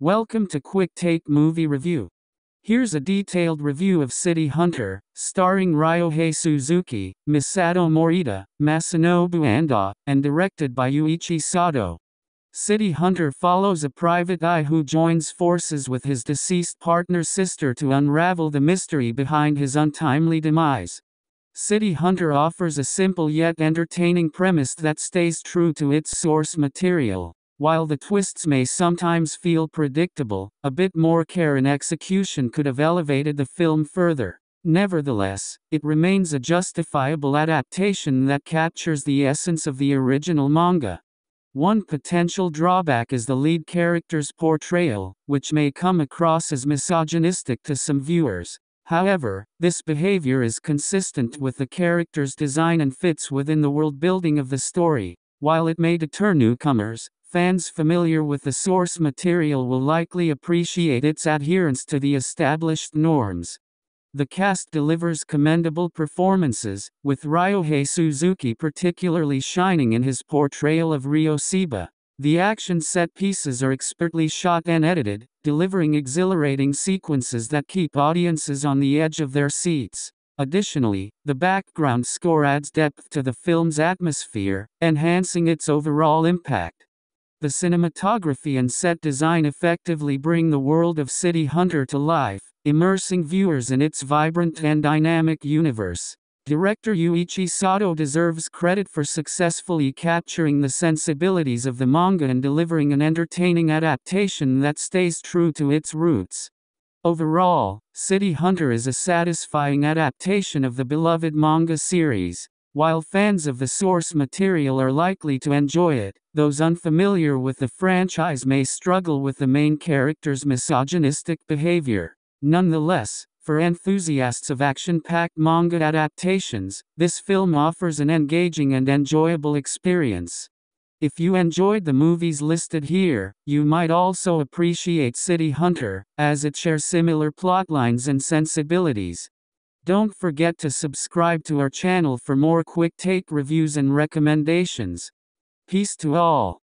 Welcome to Quick Take Movie Review. Here's a detailed review of City Hunter, starring Ryohei Suzuki, Misato Morita, Masanobu Ando, and directed by Yuichi Sato. City Hunter follows a private eye who joins forces with his deceased partner's sister to unravel the mystery behind his untimely demise. City Hunter offers a simple yet entertaining premise that stays true to its source material. While the twists may sometimes feel predictable, a bit more care in execution could have elevated the film further. Nevertheless, it remains a justifiable adaptation that captures the essence of the original manga. One potential drawback is the lead character's portrayal, which may come across as misogynistic to some viewers. However, this behavior is consistent with the character's design and fits within the world building of the story. While it may deter newcomers, Fans familiar with the source material will likely appreciate its adherence to the established norms. The cast delivers commendable performances, with Ryohei Suzuki particularly shining in his portrayal of Ryo Saeba. The action set pieces are expertly shot and edited, delivering exhilarating sequences that keep audiences on the edge of their seats. Additionally, the background score adds depth to the film's atmosphere, enhancing its overall impact. The cinematography and set design effectively bring the world of City Hunter to life, immersing viewers in its vibrant and dynamic universe. Director Yuichi Sato deserves credit for successfully capturing the sensibilities of the manga and delivering an entertaining adaptation that stays true to its roots. Overall, City Hunter is a satisfying adaptation of the beloved manga series. While fans of the source material are likely to enjoy it, those unfamiliar with the franchise may struggle with the main character's misogynistic behavior. Nonetheless, for enthusiasts of action packed manga adaptations, this film offers an engaging and enjoyable experience. If you enjoyed the movies listed here, you might also appreciate City Hunter, as it shares similar plotlines and sensibilities. Don't forget to subscribe to our channel for more quick take reviews and recommendations. Peace to all.